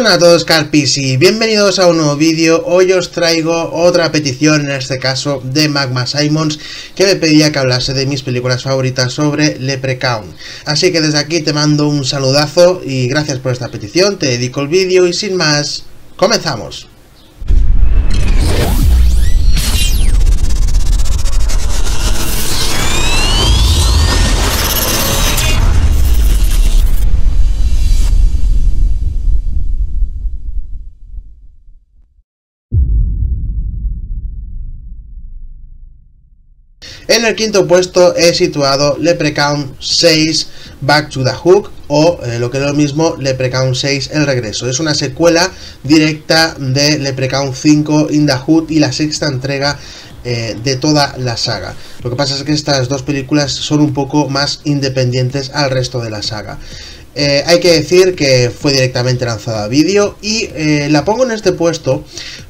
buenas a todos Carpis y bienvenidos a un nuevo vídeo. Hoy os traigo otra petición, en este caso de Magma Simons, que me pedía que hablase de mis películas favoritas sobre Leprechaun. Así que desde aquí te mando un saludazo y gracias por esta petición, te dedico el vídeo y sin más, comenzamos. En el quinto puesto he situado Leprechaun 6 Back to the Hook o eh, lo que es lo mismo Leprechaun 6 El Regreso. Es una secuela directa de Leprechaun 5 In the Hood y la sexta entrega eh, de toda la saga. Lo que pasa es que estas dos películas son un poco más independientes al resto de la saga. Eh, hay que decir que fue directamente lanzada a vídeo y eh, la pongo en este puesto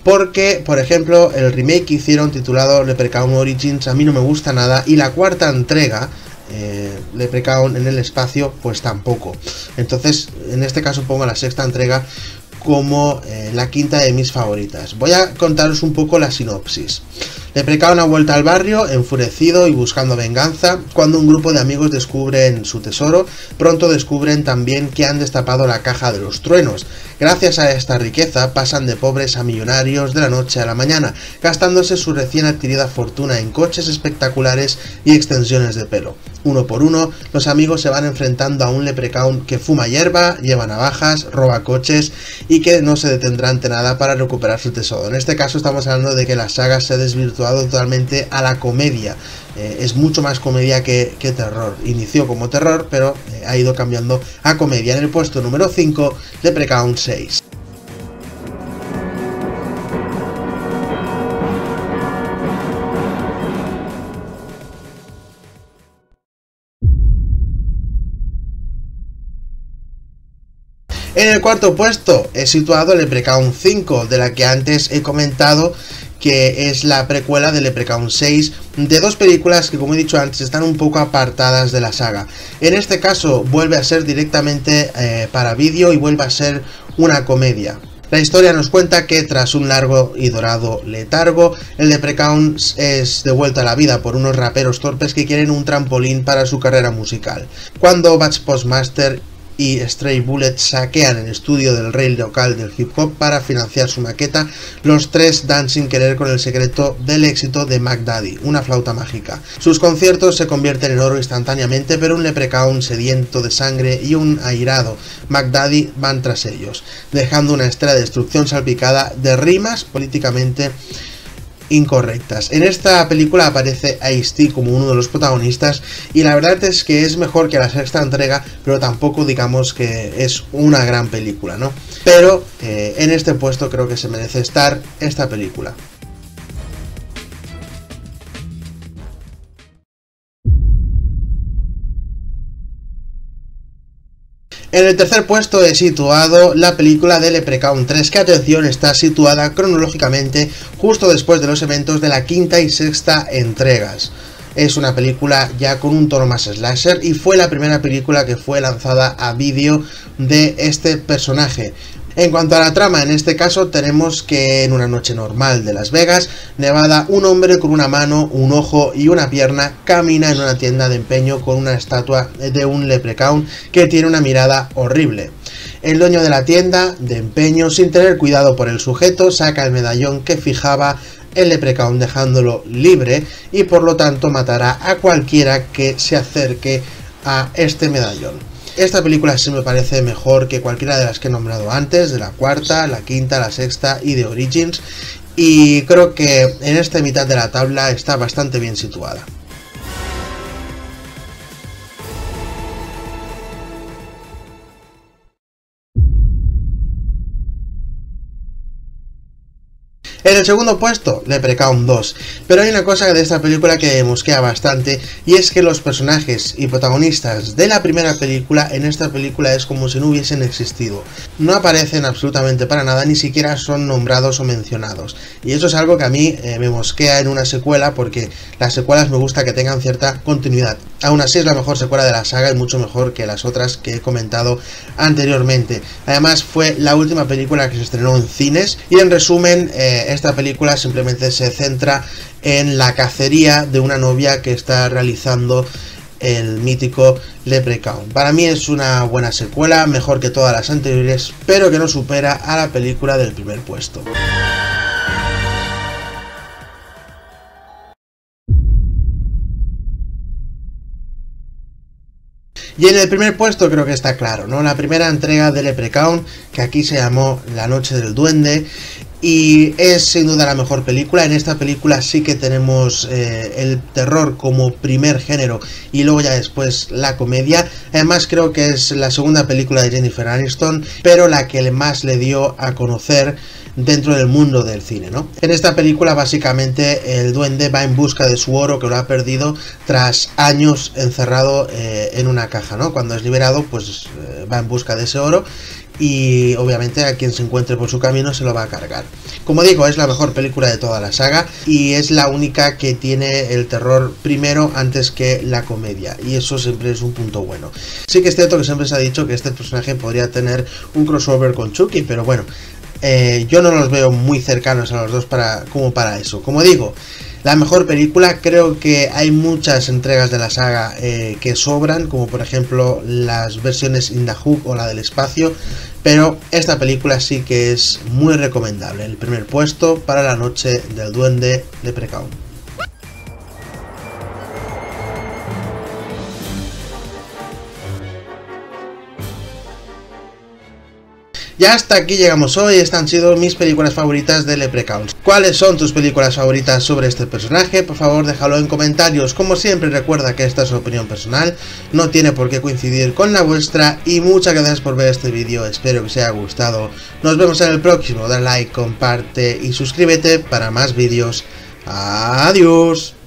porque, por ejemplo, el remake que hicieron titulado Leprechaun Origins a mí no me gusta nada y la cuarta entrega, eh, Leprechaun en el espacio, pues tampoco. Entonces, en este caso pongo la sexta entrega como eh, la quinta de mis favoritas. Voy a contaros un poco la sinopsis. Leprechaun ha vuelta al barrio, enfurecido y buscando venganza, cuando un grupo de amigos descubren su tesoro, pronto descubren también que han destapado la caja de los truenos. Gracias a esta riqueza pasan de pobres a millonarios de la noche a la mañana, gastándose su recién adquirida fortuna en coches espectaculares y extensiones de pelo. Uno por uno, los amigos se van enfrentando a un Leprechaun que fuma hierba, lleva navajas, roba coches y que no se detendrá ante nada para recuperar su tesoro. En este caso estamos hablando de que la saga se ha totalmente a la comedia. Eh, es mucho más comedia que, terror. Inició como terror, pero eh, ha ido cambiando a comedia. En el puesto número 5, Leprechaun 6. En el cuarto puesto he situado Leprechaun 5, de la que antes he comentado que es la precuela de Leprechaun 6, de dos películas que como he dicho antes están un poco apartadas de la saga. En este caso vuelve a ser directamente eh, para vídeo y vuelve a ser una comedia. La historia nos cuenta que tras un largo y dorado letargo, el Leprechaun es devuelto a la vida por unos raperos torpes que quieren un trampolín para su carrera musical. Cuando Batch Postmaster y Stray Bullet saquean el estudio del rey local del hip hop para financiar su maqueta, los tres dan sin querer con el secreto del éxito de Mac Daddy, una flauta mágica. Sus conciertos se convierten en oro instantáneamente, pero un leprechaun sediento de sangre y un airado Mac Daddy van tras ellos, dejando una estrella de destrucción salpicada de rimas políticamente incorrectas. En esta película aparece Ice-T como uno de los protagonistas y la verdad es que es mejor que la sexta entrega, pero tampoco digamos que es una gran película, ¿no? Pero eh, en este puesto creo que se merece estar esta película. En el tercer puesto he situado la película de Leprechaun 3, que atención está situada cronológicamente justo después de los eventos de la quinta y sexta entregas. Es una película ya con un tono más slasher y fue la primera película que fue lanzada a vídeo de este personaje. En cuanto a la trama, en este caso tenemos que en una noche normal de Las Vegas, Nevada, un hombre con una mano, un ojo y una pierna camina en una tienda de empeño con una estatua de un leprechaun que tiene una mirada horrible. El dueño de la tienda de empeño, sin tener cuidado por el sujeto, saca el medallón que fijaba el leprechaun dejándolo libre y por lo tanto matará a cualquiera que se acerque a este medallón. Esta película sí me parece mejor que cualquiera de las que he nombrado antes, de la cuarta, la quinta, la sexta y de Origins, y creo que en esta mitad de la tabla está bastante bien situada. El segundo puesto, Leprechaun 2. Pero hay una cosa de esta película que mosquea bastante y es que los personajes y protagonistas de la primera película en esta película es como si no hubiesen existido. No aparecen absolutamente para nada, ni siquiera son nombrados o mencionados. Y eso es algo que a mí eh, me mosquea en una secuela porque las secuelas me gusta que tengan cierta continuidad. Aún así es la mejor secuela de la saga y mucho mejor que las otras que he comentado anteriormente. Además fue la última película que se estrenó en cines y en resumen eh, esta película simplemente se centra en la cacería de una novia que está realizando el mítico Leprechaun. Para mí es una buena secuela, mejor que todas las anteriores, pero que no supera a la película del primer puesto. Y en el primer puesto creo que está claro, ¿no? La primera entrega de Leprechaun, que aquí se llamó La Noche del Duende, y es sin duda la mejor película. En esta película sí que tenemos eh, el terror como primer género y luego ya después la comedia. Además creo que es la segunda película de Jennifer Aniston, pero la que más le dio a conocer dentro del mundo del cine, ¿no? En esta película básicamente el duende va en busca de su oro que lo ha perdido tras años encerrado eh, en una caja, ¿no? Cuando es liberado pues eh, va en busca de ese oro y obviamente a quien se encuentre por su camino se lo va a cargar. Como digo, es la mejor película de toda la saga y es la única que tiene el terror primero antes que la comedia y eso siempre es un punto bueno. Sí que es cierto que siempre se ha dicho que este personaje podría tener un crossover con Chucky, pero bueno, eh, yo no los veo muy cercanos a los dos para, como para eso. Como digo, la mejor película, creo que hay muchas entregas de la saga eh, que sobran, como por ejemplo las versiones In o la del espacio, pero esta película sí que es muy recomendable. El primer puesto para la noche del duende de Precaun. Y hasta aquí llegamos hoy, estas han sido mis películas favoritas de Leprechaun. ¿Cuáles son tus películas favoritas sobre este personaje? Por favor déjalo en comentarios. Como siempre recuerda que esta es su opinión personal, no tiene por qué coincidir con la vuestra y muchas gracias por ver este vídeo, espero que os haya gustado. Nos vemos en el próximo, dale like, comparte y suscríbete para más vídeos. Adiós.